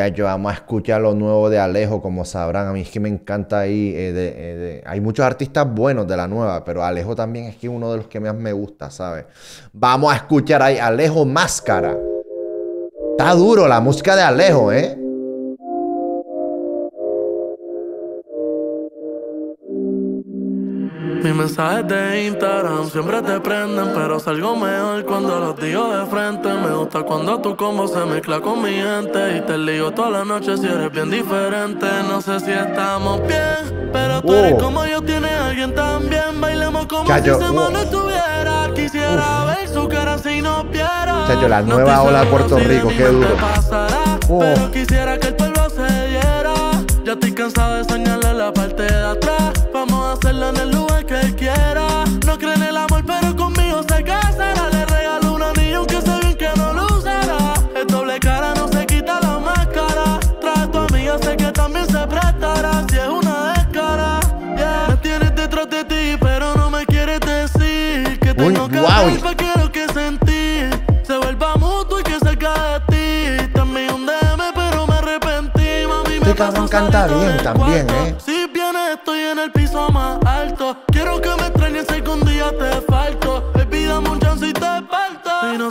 Muchachos, vamos a escuchar lo nuevo de Alejo, como sabrán. A mí es que me encanta ahí. eh, eh, Hay muchos artistas buenos de la nueva, pero Alejo también es que uno de los que más me gusta, ¿sabes? Vamos a escuchar ahí Alejo Máscara. Está duro la música de Alejo, ¿eh? Mis mensajes de Instagram siempre te prenden, pero salgo mejor cuando los digo de frente. Me gusta cuando tu combo se mezcla con mi gente y te ligo toda la noche si eres bien diferente. No sé si estamos bien, pero tú eres Oh. como yo, tienes alguien también. Bailemos como Chacho, si semana oh. estuviera. Quisiera ver su cara si no viera. Chacho, la No nueva estoy ola de Puerto Rico, qué duro. pasará, Oh. Pero quisiera que el polvo se diera. Ya estoy cansado de soñarle cree en el amor, pero conmigo se casará. Le regalo un anillo, aunque sé bien que no lo usará. Es doble cara, no se quita la máscara. Trae a tu amiga, sé que también se prestará. Si es una descara, yeah. Me tienes detrás de ti, pero no me quieres decir que Uy, tengo que guau. hacer pa' que que sentí se vuelva mutuo y que cerca de ti. También un DM, pero me arrepentí, mami. Este me cabrón canta bien también, cuarto. ¿eh? Si vienes, estoy en el piso más alto. Quiero que me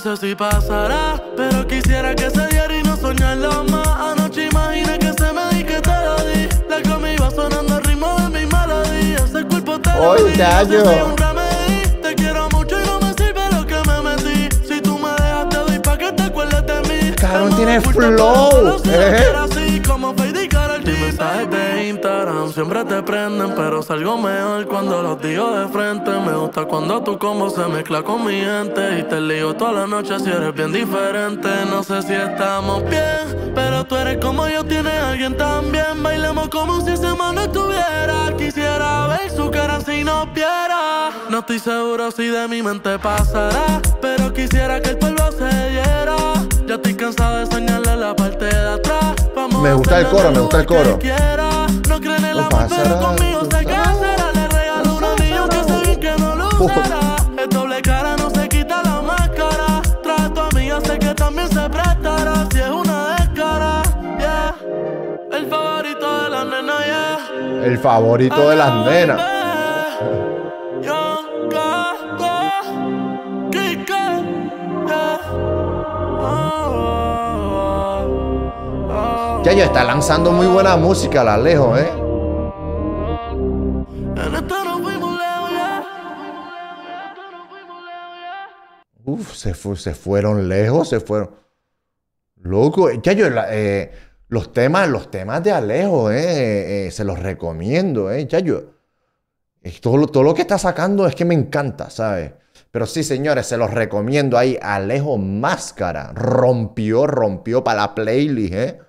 no sé si pasará, pero quisiera que se diera y no soñarlo más. Anoche imaginé que se me di que te lo di. La que iba sonando el ritmo de mi melodía. Ese cuerpo te lo di. Sé si un remedy. Te quiero mucho y no me sirve lo que me metí. Si tú me dejas, te doy pa' que te acuerdes de mí. Cabrón, tiene flow, eh. así como mensajes de Instagram siempre te prenden, pero salgo mejor cuando los digo de frente. Me gusta cuando tu combo se mezcla con mi gente y te ligo toda la noche si eres bien diferente. No sé si estamos bien, pero tú eres como yo, tienes alguien también. Bailemos como si ese mano estuviera. Quisiera ver su cara si no viera. No estoy seguro si de mi mente pasará, pero quisiera que el polvo se diera. Ya estoy cansado de soñarle la parte Me gusta el coro, me gusta el coro. No pasará. Es doble cara, no se quita la máscara. Trae a amiga, sé que también se prestará. Si es una descara, yeah. El favorito de la nena, yeah. El favorito de las nenas. Oh. Chacho, está lanzando muy buena música, la Alejo, ¿eh? Uf, se, fu- se fueron lejos, se fueron. Loco, Chacho, la- eh, los temas, los temas de Alejo, eh, eh, eh, se los recomiendo, eh, Chacho. Es todo, todo lo que está sacando es que me encanta, ¿sabes? Pero sí, señores, se los recomiendo ahí. Alejo Máscara. Rompió, rompió para la playlist, ¿eh?